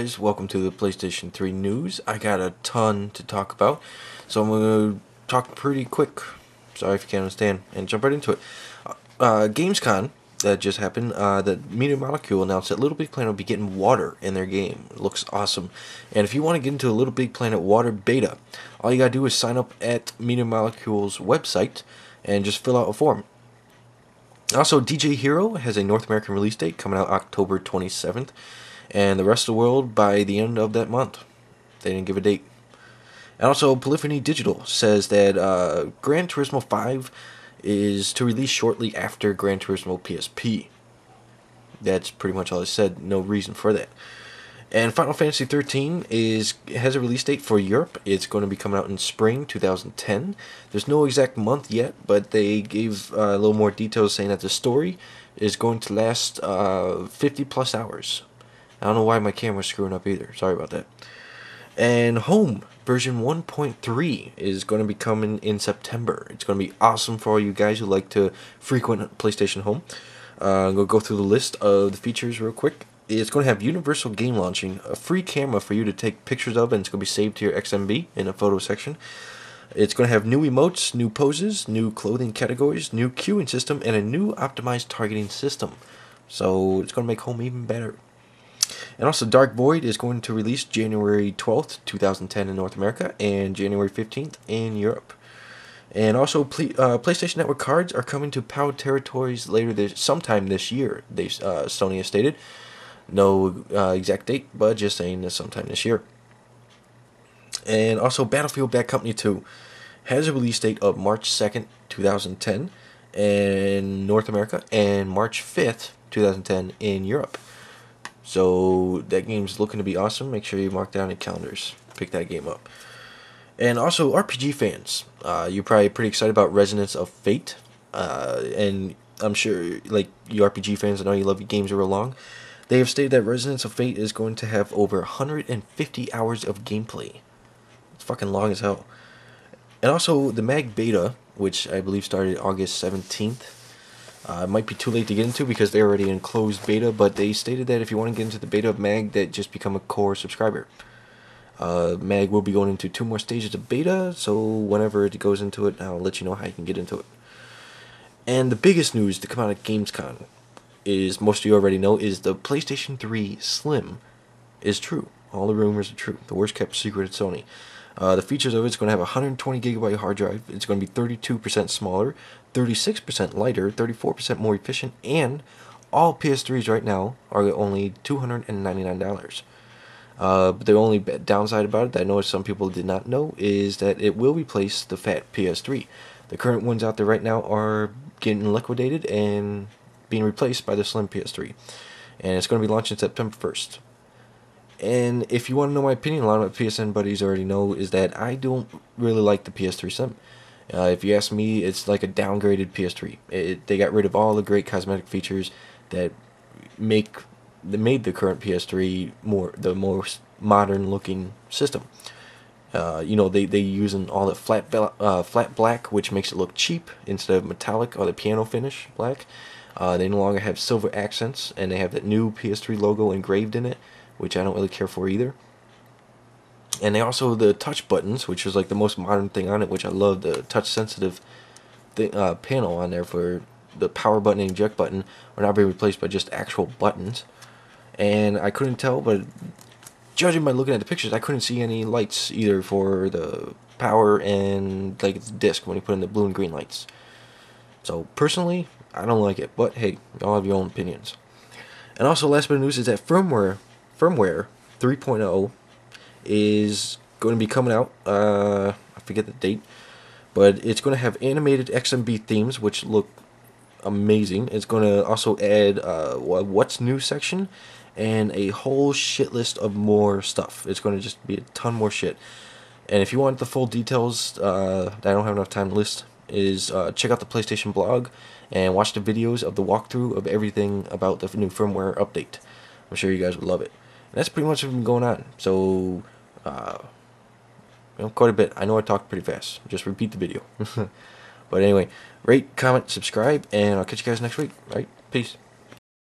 guys, welcome to the PlayStation 3 news. I got a ton to talk about, so I'm going to talk pretty quick. Sorry if you can't understand, and jump right into it. Uh, Gamescom that just happened, uh, the Media Molecule announced that Little Big Planet will be getting water in their game. It looks awesome. And if you want to get into a Little Big Planet water beta, all you gotta do is sign up at Media Molecule's website and just fill out a form. Also, DJ Hero has a North American release date coming out October 27th and the rest of the world by the end of that month. They didn't give a date. And also, Polyphony Digital says that uh, Gran Turismo 5 is to release shortly after Gran Turismo PSP. That's pretty much all I said. No reason for that. And Final Fantasy 13 is has a release date for Europe. It's going to be coming out in spring 2010. There's no exact month yet, but they gave uh, a little more details saying that the story is going to last uh, 50 plus hours. I don't know why my camera's screwing up either. Sorry about that. And Home version 1.3 is going to be coming in September. It's going to be awesome for all you guys who like to frequent PlayStation Home. Uh, I'm going to go through the list of the features real quick. It's going to have universal game launching, a free camera for you to take pictures of, and it's going to be saved to your XMB in a photo section. It's going to have new emotes, new poses, new clothing categories, new queuing system, and a new optimized targeting system. So it's going to make home even better. And also, Dark Void is going to release January 12th, 2010 in North America, and January 15th in Europe. And also, uh, PlayStation Network cards are coming to PAL territories later this sometime this year. They uh, Sony has stated, no uh, exact date, but just saying that sometime this year. And also, Battlefield Bad Company 2 has a release date of March 2nd, 2010 in North America, and March 5th, 2010 in Europe. So that game's looking to be awesome. Make sure you mark down your calendars. Pick that game up. And also, RPG fans, uh, you're probably pretty excited about Resonance of Fate. Uh, and I'm sure, like, you RPG fans, I know you love your games real long. They have stated that Resonance of Fate is going to have over 150 hours of gameplay. It's fucking long as hell. And also, the Mag Beta, which I believe started August 17th, uh, it might be too late to get into because they're already in closed beta, but they stated that if you want to get into the beta of MAG, that just become a Qore subscriber. Uh, MAG will be going into two more stages of beta, so whenever it goes into it, I'll let you know how you can get into it. And the biggest news to come out of Gamescom is, most of you already know, is the PlayStation 3 Slim is true. All the rumors are true. The worst kept secret at Sony. Uh, the features of it, it's going to have a 120 gigabyte hard drive. It's going to be 32% smaller, 36% lighter, 34% more efficient, and all PS3s right now are only $299. Uh, but the only downside about it that I know some people did not know is that it will replace the fat PS3. The current ones out there right now are getting liquidated and being replaced by the slim PS3. And it's going to be launched launching September 1st. And if you want to know my opinion, a lot of my PSN buddies already know is that I don't really like the PS3 Slim. Uh, if you ask me, it's like a downgraded PS3. It, they got rid of all the great cosmetic features that make that made the current PS3 more the most modern looking system. Uh, you know they they using all the flat uh, flat black, which makes it look cheap instead of metallic or the piano finish black. Uh, they no longer have silver accents, and they have that new PS3 logo engraved in it, which I don't really care for either. And they also the touch buttons, which is like the most modern thing on it, which I love the touch sensitive thing, uh, panel on there for the power button and eject button are now being replaced by just actual buttons. And I couldn't tell, but judging by looking at the pictures, I couldn't see any lights either for the power and like the disc when you put in the blue and green lights. So personally, I don't like it, but hey, y'all have your own opinions. And also, last bit of news is that firmware, firmware 3.0 is going to be coming out. Uh, I forget the date, but it's going to have animated XMB themes, which look amazing. It's going to also add uh, what's new section and a whole shit list of more stuff. It's going to just be a ton more shit. And if you want the full details, uh, I don't have enough time to list, is uh, check out the PlayStation blog and watch the videos of the walkthrough of everything about the new firmware update. I'm sure you guys would love it. And that's pretty much what's been going on. So, uh, you know, quite a bit. I know I talked pretty fast. Just repeat the video. but anyway, rate, comment, subscribe, and I'll catch you guys next week. All right, peace.